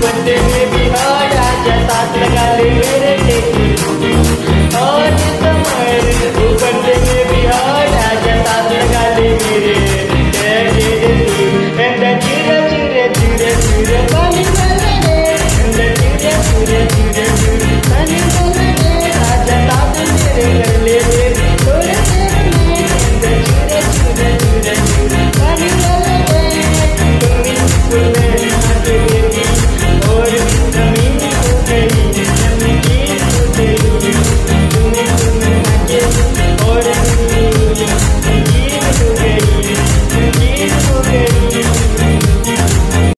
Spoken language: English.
When they may be